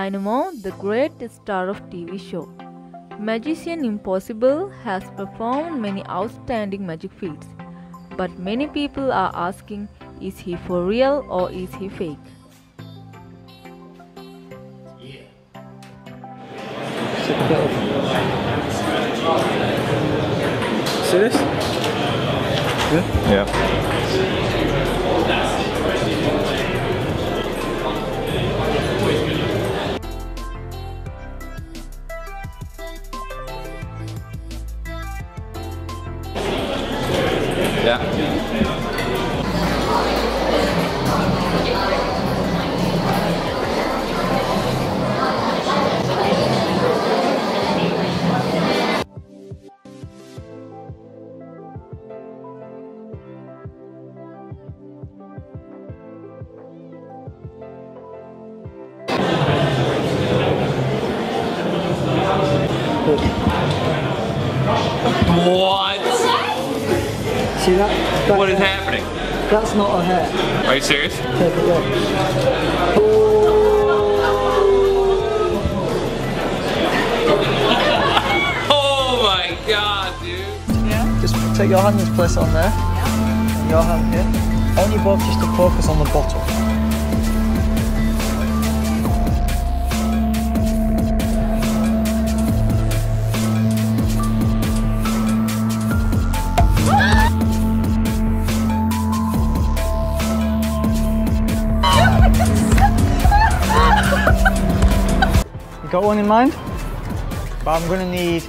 Dynamo, the great star of TV show. Magician Impossible has performed many outstanding magic feats, but many people are asking is he for real or is he fake? Yeah. Serious? Yeah. Yeah. What? See that? that What is happening? That's not a hair. Are you serious? Take it away. Oh my god, dude. Yeah. Just take your hand and place it on there. And your hand here. I want you both just to focus on the bottle. One in mind? But I'm gonna need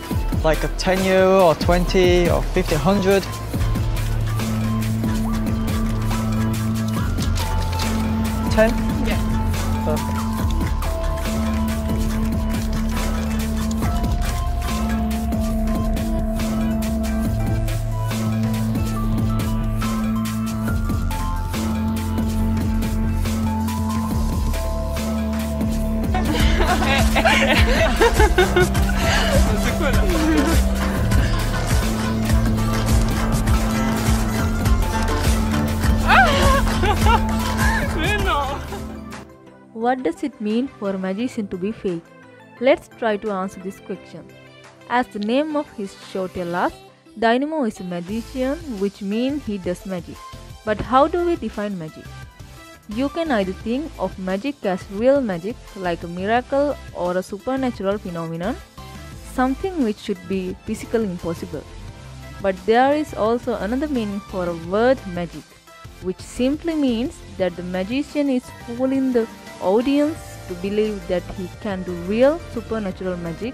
like a 10 euro or 20 or 50, 100. Ten? Yeah. Perfect. What does it mean for a magician to be fake? Let's try to answer this question. As the name of his show tells us, Dynamo is a magician, which means he does magic. But how do we define magic? You can either think of magic as real magic, like a miracle or a supernatural phenomenon, something which should be physically impossible. But there is also another meaning for a word magic, which simply means that the magician is fooling the audience to believe that he can do real supernatural magic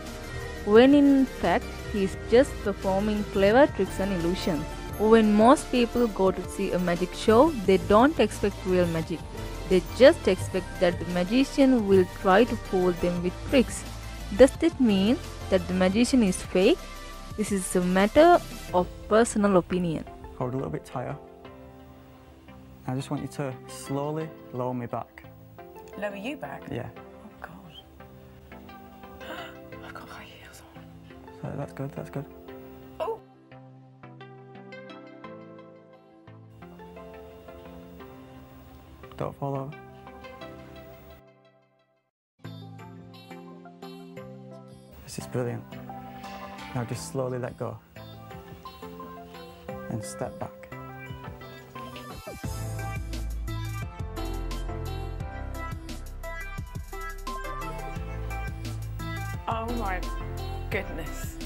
when in fact he is just performing clever tricks and illusions. When most people go to see a magic show, they don't expect real magic. They just expect that the magician will try to fool them with tricks. Does that mean that the magician is fake? This is a matter of personal opinion. Hold a little bit tighter. I just want you to slowly lower me back. Lower you back? Yeah. Oh, God. I've got high heels on. So that's good, that's good. Don't fall over. This is brilliant. Now just slowly let go. And step back. Oh, my goodness.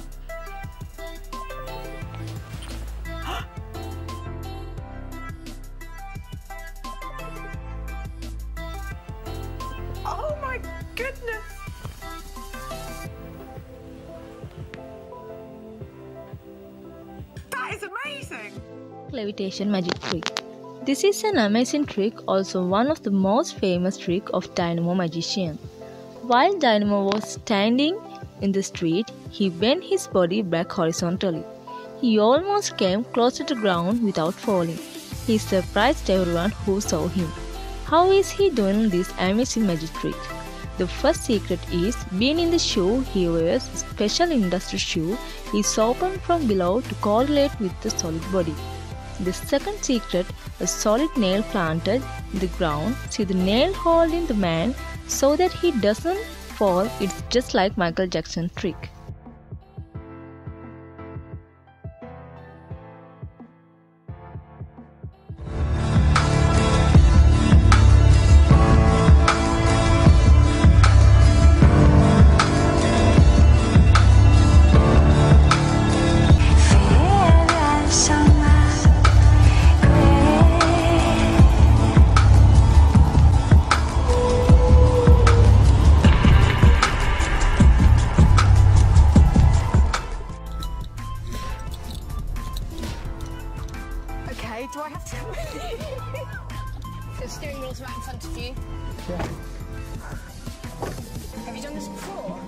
Levitation magic trick. This is an amazing trick, also one of the most famous trick of Dynamo magician. While Dynamo was standing in the street, he bent his body back horizontally. He almost came close to the ground without falling. He surprised everyone who saw him. How is he doing this amazing magic trick? The first secret is being in the shoe he wears, special industry shoe is open from below to correlate with the solid body. The second secret, a solid nail planted in the ground, see the nail hole in the man so that he doesn't fall, it's just like Michael Jackson trick. The steering wheel's right in front of you. Yeah. Have you done this before?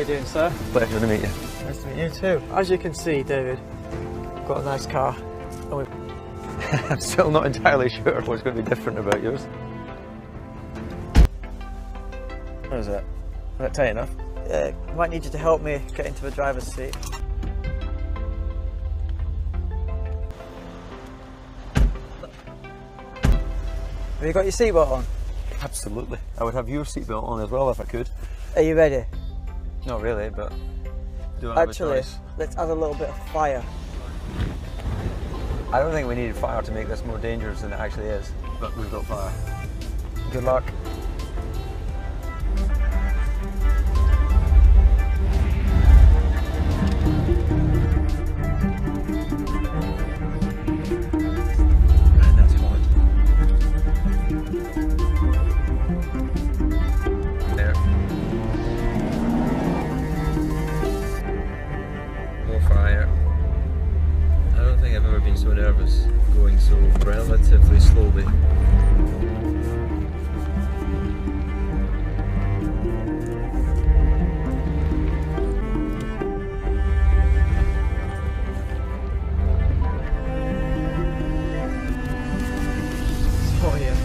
You doing, sir? Pleasure to meet you. Nice to meet you too. As you can see, David, we've got a nice car. And we've I'm still not entirely sure what's going to be different about yours. What is it? Is that tight enough? Yeah, I might need you to help me get into the driver's seat. Have you got your seatbelt on? Absolutely. I would have your seatbelt on as well if I could. Are you ready? Not really, but do I have Actually, a let's add a little bit of fire. I don't think we needed fire to make this more dangerous than it actually is, but we've got fire. Good luck. I've ever been so nervous going so relatively slowly. Oh yeah.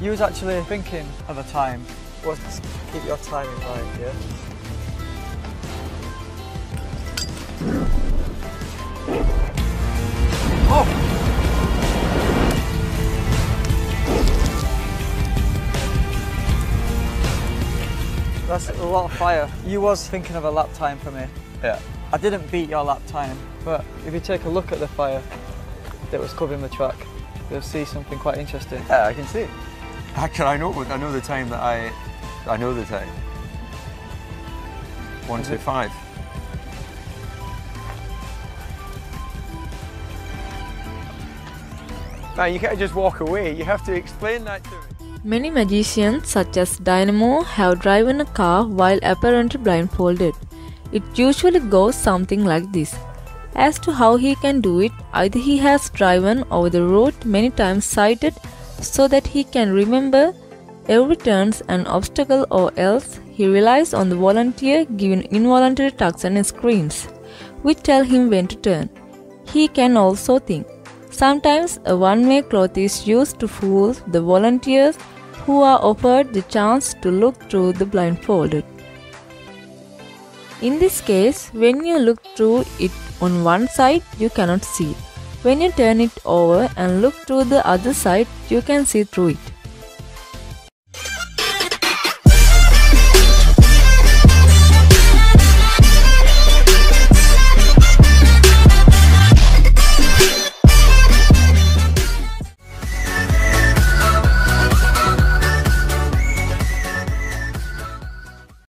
You was actually thinking of a time. What's keep your time in mind, yeah? That's a lot of fire. You was thinking of a lap time for me. Yeah. I didn't beat your lap time, but if you take a look at the fire that was covering the track, you'll see something quite interesting. Yeah, I can see. Actually, I know. I know the time that I. I know the time. One two mm-hmm. five. Man, you can't just walk away. You have to explain that to me. Many magicians, such as Dynamo, have driven a car while apparently blindfolded. It usually goes something like this. As to how he can do it, either he has driven over the road many times sighted so that he can remember every turns and obstacle or else he relies on the volunteer giving involuntary tucks and screams which tell him when to turn. He can also think. Sometimes a one way cloth is used to fool the volunteers who are offered the chance to look through the blindfolded. In this case, when you look through it on one side, you cannot see. When you turn it over and look through the other side, you can see through it.